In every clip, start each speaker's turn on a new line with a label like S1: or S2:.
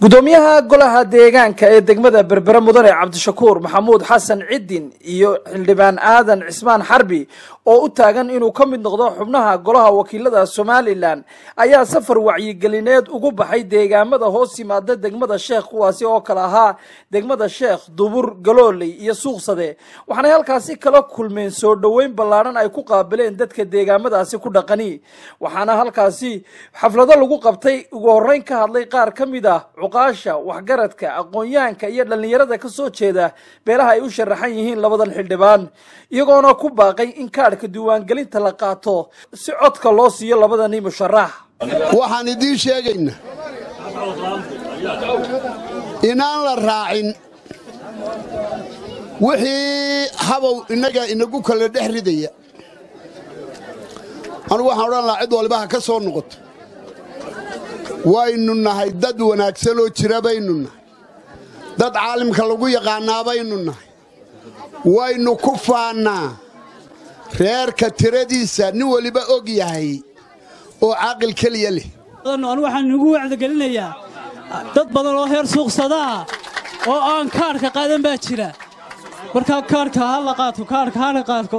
S1: gudoomiyaha golaha deegaanka ee degmada berbere mudane cabdishakuur maxamuud xasan ciddin iyo xildhibaan aadan cismaan xarbi oo u taagan inuu ka mid noqdo xubnaha golaha wakiilada somalilan ayaa safar wacyigelineed ugu baxay deegaamada hoos yimaada degmada sheekh kuwaasi oo kale ahaa degmada sheekh dubur galooley iyo suuqsade. Waxaanay halkaasi kala kulmeen soo dhoweyn ballaadhan ay ku qaabileen dadka deegaamadaasi ku dhaqani waxaana halkaasi xaflado lagu qabtay ugu horreyn ka hadlay qaar ka mid ah cuqaasha waxgaradka aqoon-yahanka iyo dhallinyarada ka soo jeeda beelaha ay u sharaxan yihiin labadan xildhibaan iyagoona ku baaqay in kaadhka diiwaangelinta la qaato si codka loo siiyo labadani musharax
S2: waxaan idiin sheegaynaa inaan la raacin wixii habow innaga inagu kala dhex ridaya. Anugu waxaan odhan lahaa cid waliba ha ka soo noqoto waynu nahay dad wanaagsanoo jira baynu nahay. Dad caalimka lagu yaqaannaa baynu nahay. Waynu ku faannaa. Reerka tiradiisa nin weliba og yahay oo caaqil keliya leh.
S3: Anu waxaan nugu wacdigelinayaa dad badan oo heer suuqsadaa oo aan kaadhka qaadan baa jira. Markaa kaadhka ha la qaato kaadhka hana qaadko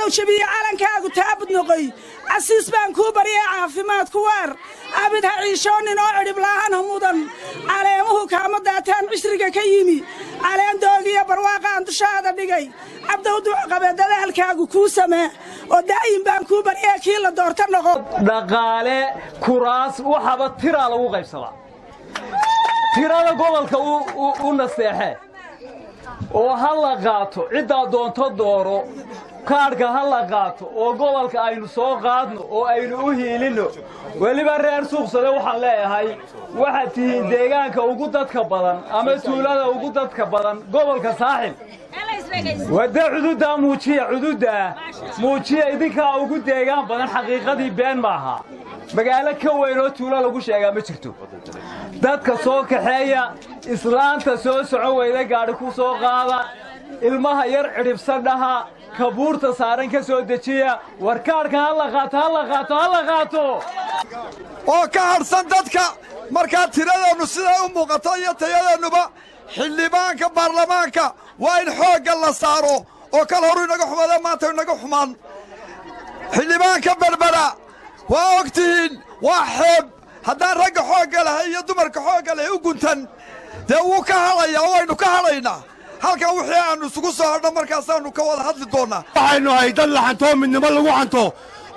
S4: cadow shabiye calankaagu taabud noqoy. Casiis baan kuu baryay caafimaadku waar. Abid ha ciishoonin oo cidhiblaahan ha mudan caleemuhu kaama daataan cishriga ka yimi. Caleen doogiyo barwaaqaan dushaada dhigay. Cabdow ducaqabee dadaalkaagu kuu samee. Oo daayin baan kuu baryay kii la doorta noqo.
S5: Dhaqaale kuraas waxaba tiraa lagu qaybsadaa tirada gobolka u naseexe. Oo ha la qaato ciddaa doonto dooro kaadhka ha la qaato oo gobolka aynu soo qaadno oo aynu u hiilinno weliba reer suuqsade waxaan leeyahay waxaad tihiin deegaanka ugu dadka badan ama tuulada ugu dadka badan gobolka saaxil. Wadde cududdaa muujiya cududdaa muujiya idinkaa ugu deegaan badan xaqiiqadii been maaha magaalo ka weyn oo tuulo lagu sheegaa ma jirto. Dadka soo kaxeeya islaanta soo socon weyda gaadhi ku soo qaada ilmaha yar cidhibsan dhaha kabuurta saaran ka soo dejiya. Warkaadhka ha la qaato ha la qaato ha la qaato.
S6: Oo ka hadhsan dadka. Markaa tiradeennu siday u muuqato iyo tayadeennuba xildhibaanka baarlamaanka waa in xoogga la saaro. Oo kal horu inaga xumaada maanta inaga xumaan. Xildhibaanka berbera waa og tihiin waa xeeb. Haddaan ragga xoogga lahay iyo dumarka xoogga lahay u guntan dee wuu ka hadhayaa waynu ka hadhaynaa halkan wixii aannu isugu soo hadho markaasaannu ka wada hadli doonnaa
S7: waxaynu ahay dad la xantoo midnimo lagu xanto.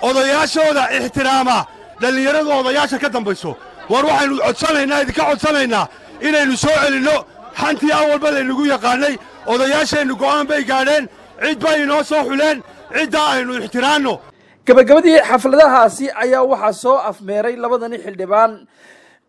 S7: Odayaashooda ixtiraama dhallinyaradu odayaasha ka dambayso. War waxaynu codsanaynaa idinka codsanaynaa inaynu soo celinno. Xantii an walba laynagu yaqaannay odayaasheennu go'aan bay gaadheen. Cid bay inoo soo xuleen ciddaa aynu ixtiraanno.
S1: Gabagabadii xafladahaasi ayaa waxaa soo afmeeray labadani xildhibaan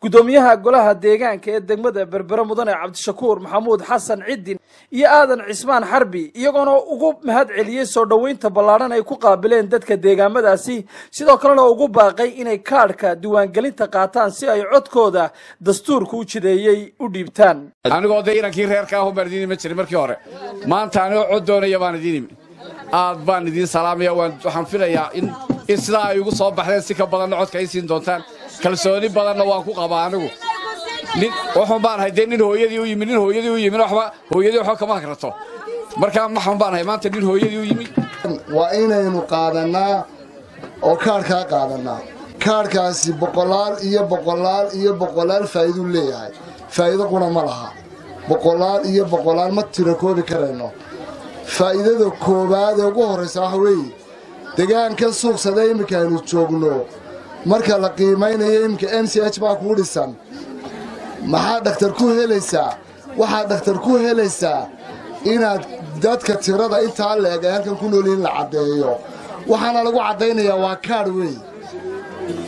S1: gudoomiyaha golaha deegaanka ee degmada berbere mudane cabdishakuur maxamuud xasan ciddin iyo aadan cismaan xarbi iyagoona ugu mahad celiyey soo dhoweynta ballaadhan ay ku qaabileen dadka deegaamadaasi sidoo kalena ugu baaqay inay kaadhka diiwaangelinta qaataan si ay codkooda dastuurka u jideeyey u dhiibtaan.
S8: Anigoo dee inankii reerka ahu baan idiin iman jiray markii hore. Maanta anigoo cod doonaya baan idiin imi aad baan idiin salaamaya waxaan filayaa in sidaa ay igu soo baxdeen si ka badanna codka ay siin doontaan kalsooni badanna waan ku qabaa anigu. Wuxuun baan ahay dee nin hooyadii u yimi nin hooyadii u yimi hooyadii waxba kama hakrato markaa maxan baan ahay maanta nin hooyadii u yimi.
S2: Waa inaynu qaadannaa oo kaadhkaa qaadannaa. Kaadhkaasi boqolaal iyo boqolaal iyo boqolaal faa'iiduu leeyahay. Faa'iido quna ma laha. Boqolaal iyo boqolaal ma tiro koobi karayno. Faa'iidada koowaad ee ugu horraysa waxa weeye degaanka suuqsada iminka aynu joogno marka la qiimaynayo iminka m c h baa kuu dhisan. Maxaad dhakhtar ku helaysaa waxaad dhakhtar ku helaysaa inaad dadka tirada intaa leeg ay halkan ku noolyihiin la caddeeyo. Waxaana lagu caddaynayaa waa kaadh wey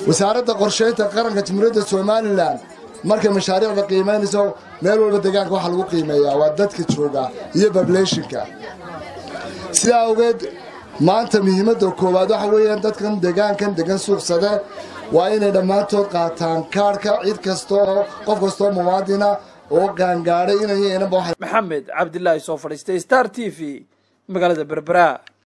S2: wasaaradda qorshaynta qaranka jamhuuriyadda somalilan markay mashaariicda qiimaynayso meel walba deegaanka waxaa lagu qiimeeyaa. Waa dadka jooga iyo bableeshinka sidaa awgeed maanta muhiimadda koowaad waxa weeyaan dadkan deegaankan degan suuqsade waa inay dhammaantood qaataan kaadhka cid kasta oo qof kastoo muwaadina oo gaangaadhay inay
S1: maxamed cabdilaahi soo fadhiistay star t v magaalada berbera